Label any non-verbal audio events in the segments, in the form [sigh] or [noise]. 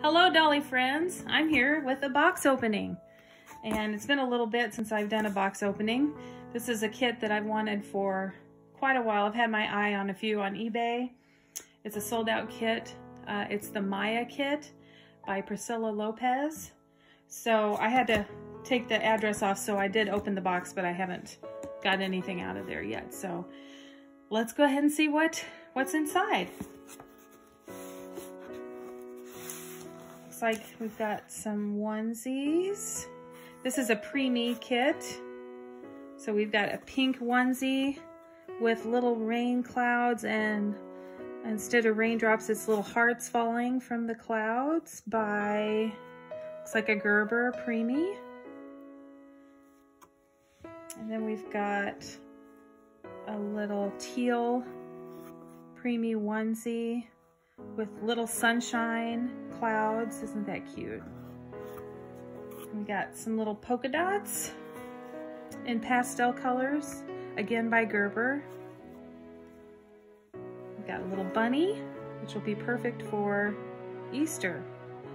Hello Dolly friends, I'm here with a box opening and it's been a little bit since I've done a box opening. This is a kit that I've wanted for quite a while. I've had my eye on a few on eBay. It's a sold out kit. Uh, it's the Maia kit by Priscilla Lopes. So I had to take the address off so I did open the box but I haven't got anything out of there yet. So let's go ahead and see what what's inside. Looks like we've got some onesies. This is a preemie kit. So we've got a pink onesie with little rain clouds and instead of raindrops, it's little hearts falling from the clouds by, looks like a Gerber preemie. And then we've got a little teal preemie onesie with little sunshine clouds. Isn't that cute? We got some little polka dots in pastel colors, again by Gerber. We got a little bunny, which will be perfect for Easter.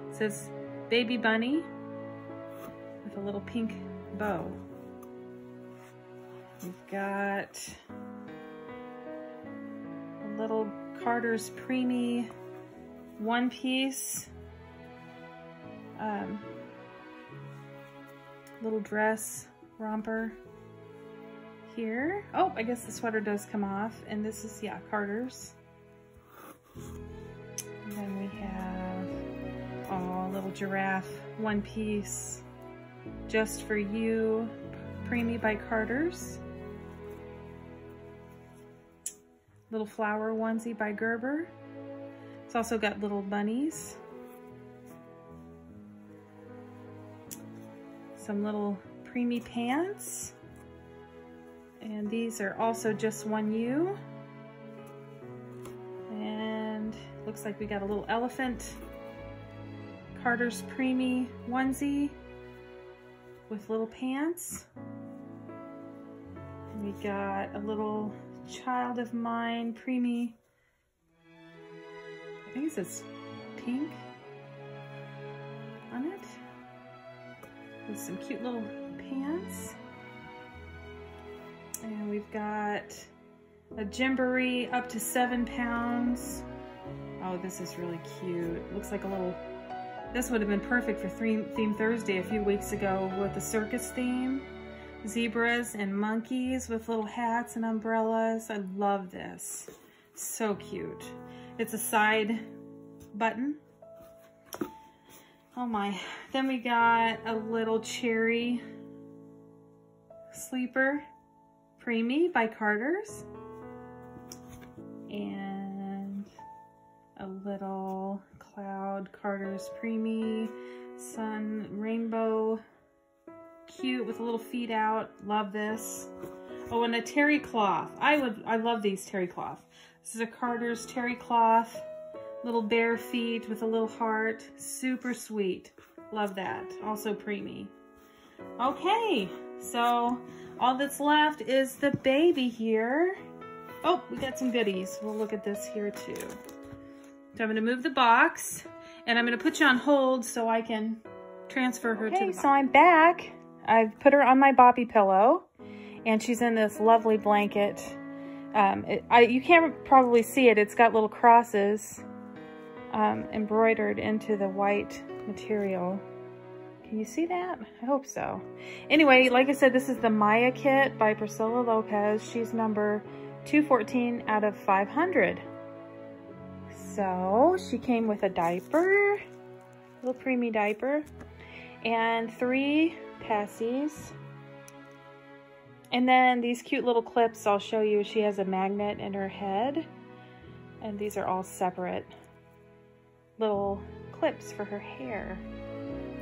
It says baby bunny with a little pink bow. We've got a little Carter's Preemie one piece um, little dress romper here. Oh, I guess the sweater does come off. And this is, yeah, Carter's. And then we have, oh, little giraffe one piece just for you, Preemie by Carter's. Little flower onesie by Gerber. It's also got little bunnies. Some little preemie pants. And these are also just one U. And looks like we got a little elephant Carter's preemie onesie with little pants. We got a little child of mine preemie I think it says pink on it. With some cute little pants. And we've got a Gymboree up to seven pounds. Oh, this is really cute. Looks like a little, this would have been perfect for Theme, theme Thursday a few weeks ago with the circus theme. Zebras and monkeys with little hats and umbrellas. I love this. So cute. It's a side button. Oh my. Then we got a little cherry sleeper preemie by Carter's. And a little cloud Carter's preemie sun rainbow cute with a little feet out love this oh and a terry cloth i would i love these terry cloth this is a Carter's terry cloth, little bare feet with a little heart. Super sweet. Love that. Also preemie. Okay, so all that's left is the baby here. Oh, we got some goodies. We'll look at this here too. So I'm gonna move the box and I'm gonna put you on hold so I can transfer her okay, to the box. so I'm back. I've put her on my boppy pillow and she's in this lovely blanket um, it, I, you can't probably see it. It's got little crosses um, embroidered into the white material. Can you see that? I hope so. Anyway, like I said, this is the Maia kit by Priscilla Lopes. She's number 214 out of 500. So she came with a diaper, little preemie diaper, and three passies. And then these cute little clips, I'll show you. She has a magnet in her head. And these are all separate little clips for her hair.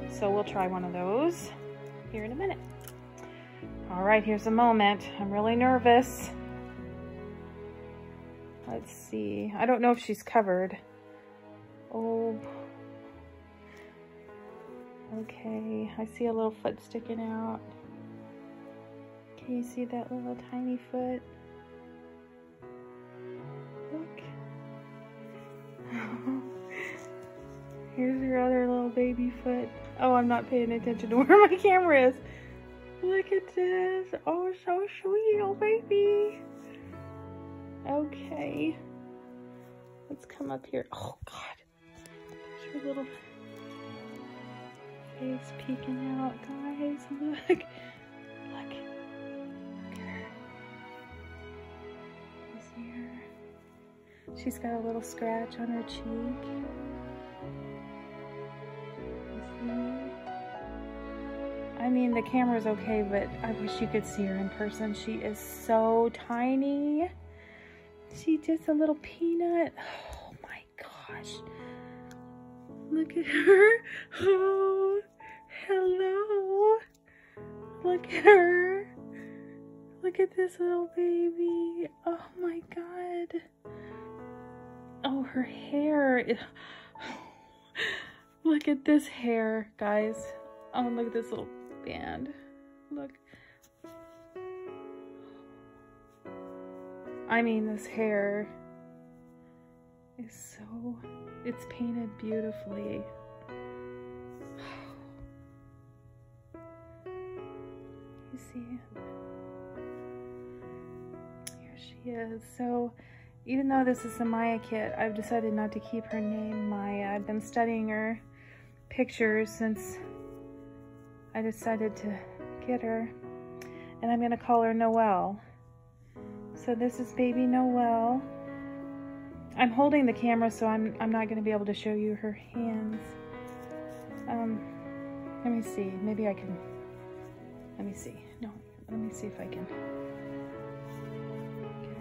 So we'll try one of those here in a minute. All right, here's a moment. I'm really nervous. Let's see. I don't know if she's covered. Oh. Okay, I see a little foot sticking out. Can you see that little tiny foot? Look. [laughs] Here's your other little baby foot. Oh, I'm not paying attention to [laughs] where my camera is. Look at this. Oh, so sweet, oh baby. Okay. Let's come up here. Oh, God. Your little face peeking out, guys. [laughs] Look. Look. Look at her. She's got a little scratch on her cheek. I mean, the camera's okay, but I wish you could see her in person. She is so tiny. She's just a little peanut. [sighs] Oh my gosh. Look at her. [laughs] Oh, hello. Look at her. Look at this little baby. Oh my god. Oh, her hair. [sighs] Look at this hair, guys. Oh, look at this little band. Look. I mean, this hair is so, it's painted beautifully. Here she is. So, even though this is a Maia kit, I've decided not to keep her name Maia. I've been studying her pictures since I decided to get her. And I'm going to call her Noel. So this is baby Noel. I'm holding the camera, so I'm, I'm not going to be able to show you her hands. Um, let me see. Maybe I can... Let me see. No, let me see if I can get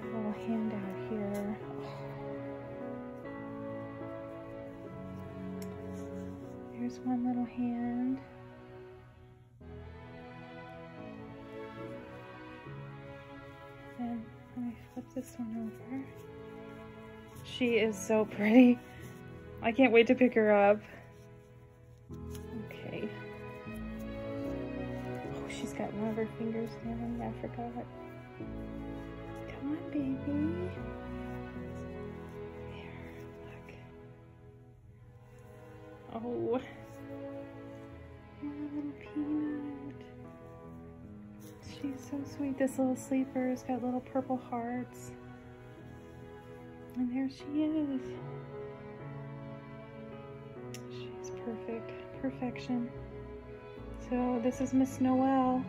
a little hand out here. Here's one little hand. And let me flip this one over. She is so pretty. I can't wait to pick her up. Got one of her fingers down. I forgot. Come on, baby. There, look. Oh, little peanut. She's so sweet. This little sleeper's got little purple hearts. And there she is. She's perfect. Perfection. So this is Miss Noel.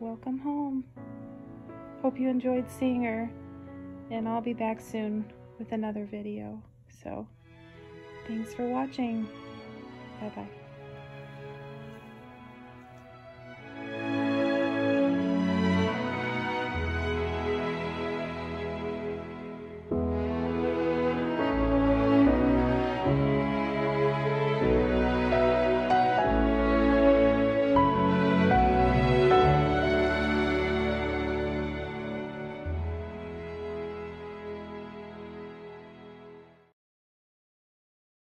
Welcome home. Hope you enjoyed seeing her. And I'll be back soon with another video. So, thanks for watching. Bye-bye.